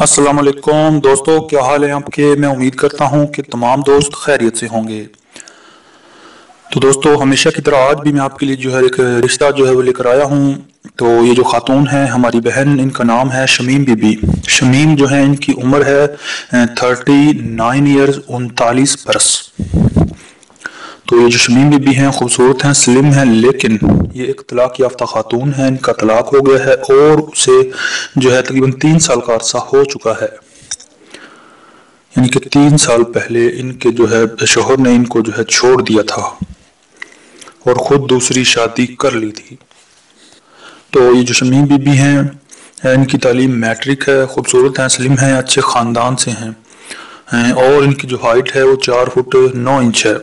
वालेकुम दोस्तों, क्या हाल है आपके? मैं उम्मीद करता हूँ कि तमाम दोस्त खैरियत से होंगे। तो दोस्तों, हमेशा की तरह आज भी मैं आपके लिए जो है एक रिश्ता जो है वो लेकर आया हूँ। तो ये जो खातून है, हमारी बहन, इनका नाम है शमीम बीबी। शमीम जो है, इनकी उम्र है थर्टी नाइन ईयर्स उनतालीस बरस। तो ये जो शमीम बीबी हैं, खूबसूरत हैं, स्लिम हैं, लेकिन ये एक तलाक याफ्ता खातून है, इनका तलाक हो गया है और उसे जो है तकरीबन तीन साल का अरसा हो चुका है। यानी कि तीन साल पहले इनके जो है शोहर ने इनको जो है छोड़ दिया था और ख़ुद दूसरी शादी कर ली थी। तो ये जो शमीम बीबी हैं, इनकी तालीम मैट्रिक है, खूबसूरत हैं, स्लिम हैं, अच्छे ख़ानदान से हैं, और इनकी जो हाइट है वो चार फुट नौ इंच है।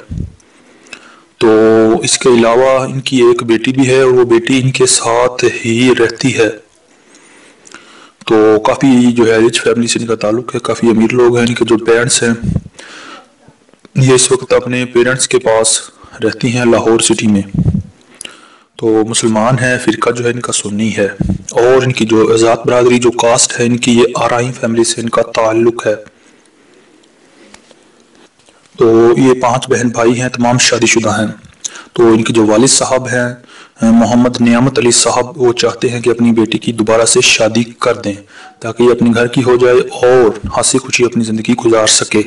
तो इसके अलावा इनकी एक बेटी भी है और वो बेटी इनके साथ ही रहती है। तो काफ़ी जो है रिच फैमिली से इनका ताल्लुक है, काफ़ी अमीर लोग हैं, इनके जो पेरेंट्स हैं, ये इस वक्त अपने पेरेंट्स के पास रहती हैं लाहौर सिटी में। तो मुसलमान है, फ़िरका जो है इनका सुन्नी है और इनकी जो आज़ाद बरदरी, जो कास्ट है, इनकी ये आरई फैमिली से इनका ताल्लुक है। तो ये पाँच बहन भाई हैं, तमाम शादीशुदा हैं। तो इनके जो वालिद साहब हैं मोहम्मद नियामत अली साहब, वो चाहते हैं कि अपनी बेटी की दोबारा से शादी कर दें, ताकि ये अपने घर की हो जाए और हँसी खुशी अपनी ज़िंदगी गुजार सके।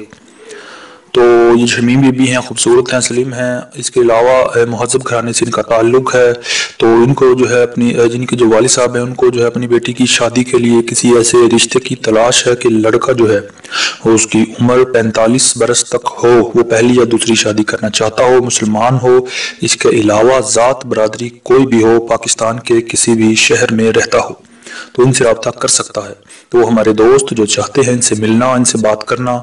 तो ये शमीम बीबी हैं, खूबसूरत हैं, सलीम हैं। इसके अलावा महजब घराने से इनका ताल्लुक है। तो इनको जो है अपनी जिनके जो वाली साहब हैं, उनको जो है अपनी बेटी की शादी के लिए किसी ऐसे रिश्ते की तलाश है कि लड़का जो है उसकी उम्र पैंतालीस बरस तक हो, वो पहली या दूसरी शादी करना चाहता हो, मुसलमान हो। इसके अलावा ज़ात बरदरी कोई भी हो, पाकिस्तान के किसी भी शहर में रहता हो। तो इनसे रबता कर सकता है। तो वो हमारे दोस्त जो चाहते हैं इनसे मिलना, इनसे बात करना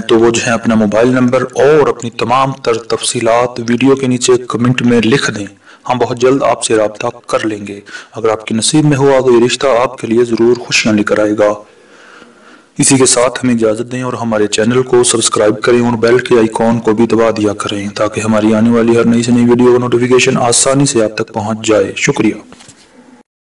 तो वो जो है अपना मोबाइल नंबर और अपनी तमाम तर तफसीलात वीडियो के नीचे कमेंट में लिख दें। हम बहुत जल्द आपसे रबता कर लेंगे। अगर आपके नसीब में हुआ तो ये रिश्ता आपके लिए ज़रूर खुशियाँ लेकर आएगा। इसी के साथ हमें इजाज़त दें और हमारे चैनल को सब्सक्राइब करें और बेल के आइकॉन को भी दबा दिया करें, ताकि हमारी आने वाली हर नई से नई वीडियो का नोटिफिकेशन आसानी से आप तक पहुँच जाए। शुक्रिया।